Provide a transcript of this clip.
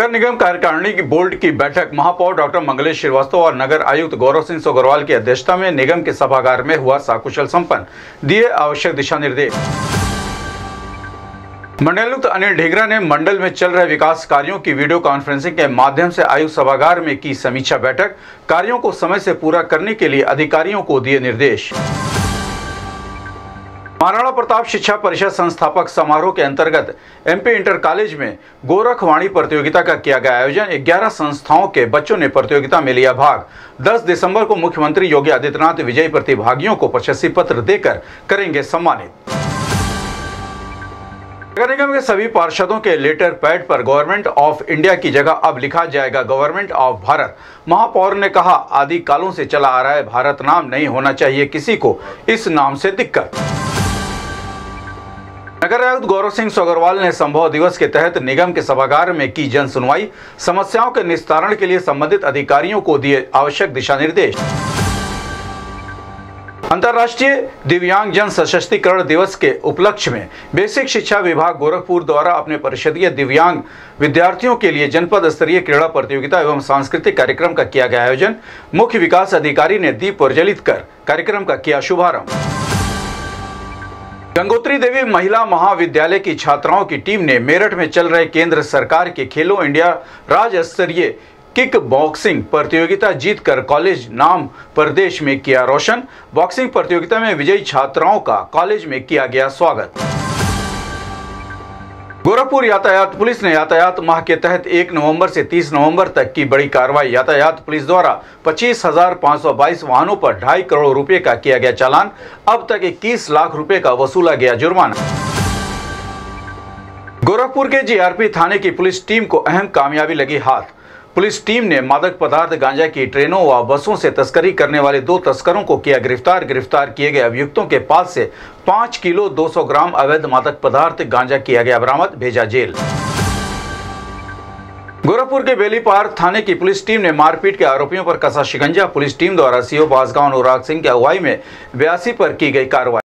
नगर निगम कार्यकारिणी की बोर्ड की बैठक महापौर डॉक्टर मंगलेश श्रीवास्तव और नगर आयुक्त गौरव सिंह सोगरवाल की अध्यक्षता में निगम के सभागार में हुआ साकुशल संपन्न। दिए आवश्यक दिशा निर्देश। मंडलायुक्त अनिल ढीगरा ने मंडल में चल रहे विकास कार्यों की वीडियो कॉन्फ्रेंसिंग के माध्यम से आयुक्त सभागार में की समीक्षा बैठक। कार्यों को समय से पूरा करने के लिए अधिकारियों को दिए निर्देश। महाराणा प्रताप शिक्षा परिषद संस्थापक समारोह के अंतर्गत एमपी इंटर कॉलेज में गोरखवाणी प्रतियोगिता का किया गया आयोजन। 11 संस्थाओं के बच्चों ने प्रतियोगिता में लिया भाग। 10 दिसंबर को मुख्यमंत्री योगी आदित्यनाथ विजयी प्रतिभागियों को प्रशस्ति पत्र देकर करेंगे सम्मानित। नगर निगम के सभी पार्षदों के लेटर पैड पर गवर्नमेंट ऑफ़ इंडिया की जगह अब लिखा जाएगा गवर्नमेंट ऑफ़ भारत। महापौर ने कहा, आदि कालों से चला आ रहा है भारत नाम नहीं होना चाहिए किसी को। इस नाम से दिक्कत। नगर आयुक्त गौरव सिंह सोगरवाल ने संभव दिवस के तहत निगम के सभागार में की जन सुनवाई, समस्याओं के निस्तारण के लिए संबंधित अधिकारियों को दिए आवश्यक दिशा निर्देश। अंतर्राष्ट्रीय दिव्यांग जन सशक्तिकरण दिवस के उपलक्ष्य में बेसिक शिक्षा विभाग गोरखपुर द्वारा अपने परिषदीय दिव्यांग विद्यार्थियों के लिए जनपद स्तरीय क्रीड़ा प्रतियोगिता एवं सांस्कृतिक कार्यक्रम का किया गया आयोजन। मुख्य विकास अधिकारी ने दीप प्रज्वलित कर कार्यक्रम का किया शुभारंभ। गंगोत्री देवी महिला महाविद्यालय की छात्राओं की टीम ने मेरठ में चल रहे केंद्र सरकार के खेलो इंडिया राज्य स्तरीय किक बॉक्सिंग प्रतियोगिता जीतकर कॉलेज नाम प्रदेश में किया रोशन। बॉक्सिंग प्रतियोगिता में विजयी छात्राओं का कॉलेज में किया गया स्वागत। गोरखपुर यातायात पुलिस ने यातायात माह के तहत 1 नवंबर से 30 नवंबर तक की बड़ी कार्रवाई। यातायात पुलिस द्वारा पच्चीस हज़ार पाँच सौ बाईस वाहनों पर ढाई करोड़ रुपए का किया गया चालान। अब तक 21 लाख रुपए का वसूला गया जुर्माना। गोरखपुर के जीआरपी थाने की पुलिस टीम को अहम कामयाबी लगी हाथ। पुलिस टीम ने मादक पदार्थ गांजा की ट्रेनों व बसों से तस्करी करने वाले दो तस्करों को किया गिरफ़्तार। गिरफ़्तार किए गए अभियुक्तों के पास से पाँच किलो 200 ग्राम अवैध मादक पदार्थ गांजा किया गया, बरामद, भेजा जेल। गोरखपुर के बेलीपार थाने की पुलिस टीम ने मारपीट के आरोपियों पर कसा शिकंजा। पुलिस टीम द्वारा सीओ बासगांव अनुराग सिंह की अगुवाई में बयासी पर की गई कार्रवाई।